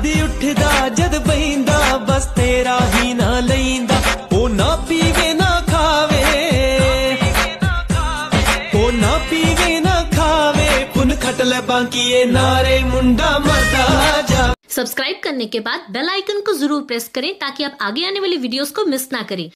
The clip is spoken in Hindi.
ਕਦੀ ਉੱਠਦਾ ਜਦ ਬੈਂਦਾ ਬਸ ਤੇਰਾ ਹੀ ਨਾ ਲੈਂਦਾ ਉਹ ਨਾ ਪੀਵੇ ਨਾ ਖਾਵੇ ਉਹ ਨਾ ਪੀਵੇ ਨਾ ਖਾਵੇ ਪੁਨ ਖਟ ਲੈ ਬਾਂਕੀਏ ਨਾਰੇ ਮੁੰਡਾ ਮਰਦਾ ਜਾ सब्सक्राइब करने के बाद बेल आइकन को ज़रूर प्रेस करें ताकि आप आगे आने वाली वीडियोस को मिस ना करें